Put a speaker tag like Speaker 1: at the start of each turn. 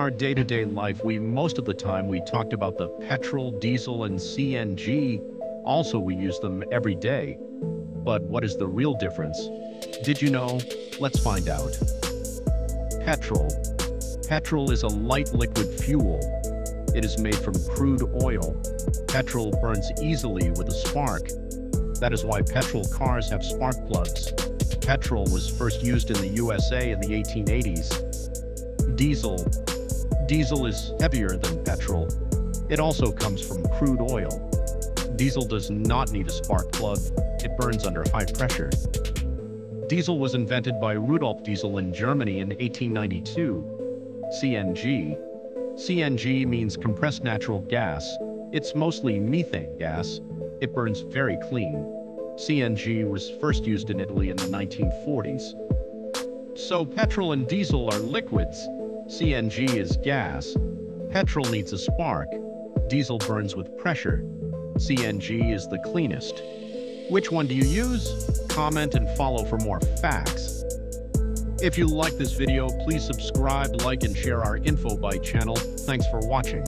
Speaker 1: In our day-to-day life, we most of the time we talked about the petrol, diesel, and CNG. Also, we use them every day. But what is the real difference? Did you know? Let's find out. Petrol. Petrol is a light liquid fuel. It is made from crude oil. Petrol burns easily with a spark. That is why petrol cars have spark plugs. Petrol was first used in the USA in the 1880s. Diesel. Diesel is heavier than petrol. It also comes from crude oil. Diesel does not need a spark plug. It burns under high pressure. Diesel was invented by Rudolf Diesel in Germany in 1892. CNG. CNG means compressed natural gas. It's mostly methane gas. It burns very clean. CNG was first used in Italy in the 1940s. So petrol and diesel are liquids. CNG is gas. Petrol needs a spark. Diesel burns with pressure. CNG is the cleanest. Which one do you use? Comment and follow for more facts. If you like this video, please subscribe, like, and share our InfoBite channel. Thanks for watching.